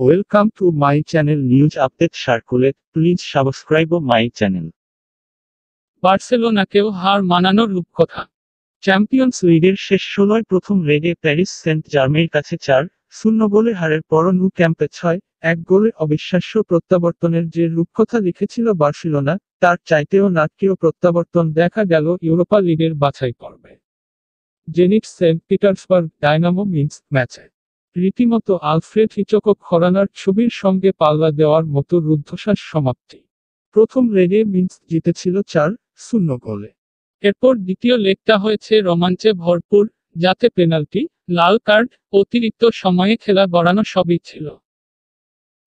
Welcome to my channel News Update Circulate. Please subscribe my channel বার্সেলোনাকেও হার মানানোর রূপকথা। Champions লিগের শেষ ষোলোয় প্রথম রেডে প্যারিস সেন্ট জার্মের কাছে চার শূন্য গোলে হারের পর নু ক্যাম্পে ছয় এক গোলে অবিশ্বাস্য প্রত্যাবর্তনের যে রূপকথা লিখেছিল বার্সেলোনা তার চাইতেও নাটকীয় প্রত্যাবর্তন দেখা গেল ইউরোপা লিগের বাছাই পর্বে Zenit Saint Petersburg Dynamo Minsk ম্যাচে। রীতিমতো আলফ্রেড হিচকক খরানার ছবির সঙ্গে পাল্লা দেওয়ার মতো রুদ্ধশ্বাস সমাপ্তি। প্রথম লেগে মিন্স জিতেছিল চার শূন্য গোলে। এরপর দ্বিতীয় লেগটা হয়েছে রোমাঞ্চে ভরপুর, যাতে পেনাল্টি, লাল কার্ড, অতিরিক্ত সময়ে খেলা গড়ানো সবই ছিল।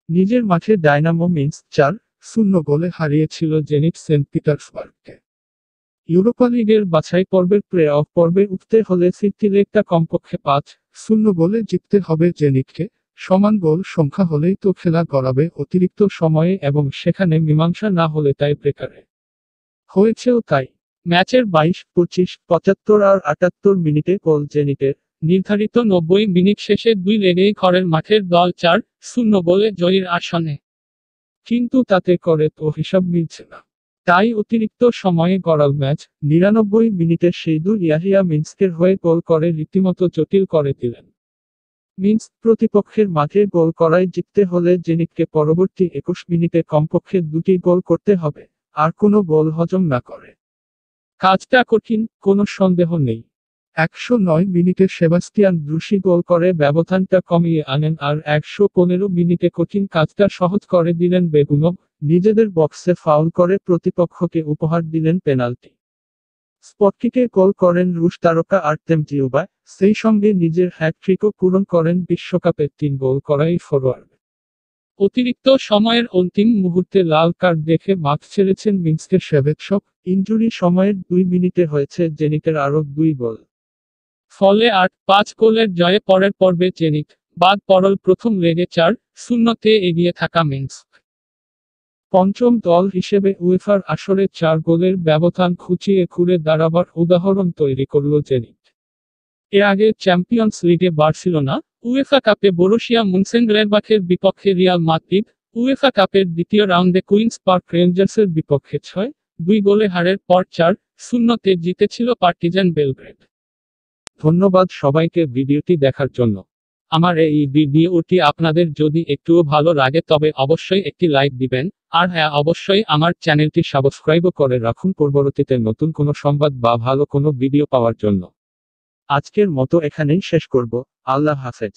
নিজের মাঠে ডায়নামো মিন্স চার শূন্য গোলে হারিয়েছিল জেনিট সেন্ট পিটার্সবার্গকে। ইউরোপা লিগের বাছাই পর্বের প্লে অফ পর্বে উঠতে হলে সিটি লেগটা কমপক্ষে পাঁচ শূন্য বলে জিততে হবে জেনিটকে সমান গোল সংখ্যা হলেই তো খেলা গড়াবে অতিরিক্ত সময়ে এবং সেখানে মীমাংসা না হলে তাই ব্রেকারে হয়েছেও তাই। ম্যাচের বাইশ, পঁচিশ, পঁচাত্তর আর আটাত্তর মিনিটে গোল জেনিটের নির্ধারিত নব্বই মিনিট শেষে দুই লেগেই ঘরের মাঠের দল চার, শূন্য বলে জয়ীর আসনে। কিন্তু তাতে করে তো হিসাব মিলছে না। তাই অতিরিক্ত সময়ে গড়াল ম্যাচ, নিরানব্বই মিনিটে সেইদু ইয়াহিয়া মিন্সকের হয়ে গোল করে রীতিমতো জটিল করে দিলেন। মিন্স প্রতিপক্ষের মাঠে গোল করায় জিততে হলে জেনিককে পরবর্তী একুশ মিনিটে কমপক্ষে দুটি গোল করতে হবে, আর কোনো গোল হজম না করে। কাজটা কঠিন, কোনো সন্দেহ নেই। একশো নয় মিনিটে সেবাস্টিয়ান দ্রুসি গোল করে, ব্যবধানটা কমিয়ে আনেন আর একশো পনেরো মিনিটে কঠিন কাজটা সহজ করে দিলেন বেগুনব। নিজেদের বক্সে ফাউল করে প্রতিপক্ষকে উপহার দিলেন পেনাল্টি। স্পটকিকে গোল করেন রুশ তারকা আর্তেম জিওবা। সেই সঙ্গে নিজের হ্যাটট্রিকও পূরণ করেন বিশ্বকাপে তিন গোল করাই ফরোয়ার্ড। অতিরিক্ত সময়ের অন্তিম মুহূর্তে লাল কার্ড দেখে মাঠ ছেড়েছেন মিন্সকের সেভেৎসক ইঞ্জুরি সময়ের দুই মিনিটে হয়েছে জেনিকের আরও দুই গোল। ফলে আট পাঁচ গোলের জয়ে পরের পর্বে জেনিক বাদ পরল প্রথম লেগে চার, শূন্যতে এগিয়ে থাকা মিন্স। পঞ্চম দল হিসেবে উয়েফার আসরে চার গোলের ব্যবধান খুঁচিয়ে ঘুরে দাঁড়াবার উদাহরণ তৈরি করল জেনিক এ আগে চ্যাম্পিয়ন্স লিগে বার্সিলোনা, উয়েফা কাপে বরুশিয়া মুনসেনগ্লেরবাখের বিপক্ষে রিয়াল মাদ্রিদ, উয়েফা কাপের দ্বিতীয় রাউন্ডে কুইন্স পার্ক রেঞ্জার্সের বিপক্ষে ছয়, দুই গোলে হারের পর চার, শূন্যতে জিতেছিল পার্টিজান বেলগ্রেড। ধন্যবাদ সবাইকে ভিডিওটি দেখার জন্য। আমার এই ভিডিওটি আপনাদের যদি একটুও ভালো লাগে তবে অবশ্যই একটি লাইক দিবেন। আর হ্যাঁ অবশ্যই আমার চ্যানেলটি সাবস্ক্রাইবও করে রাখুন পরবর্তীতে নতুন কোনো সংবাদ বা ভালো কোনো ভিডিও পাওয়ার জন্য। আজকের মতো এখানেই শেষ করব। আল্লাহ হাফেজ।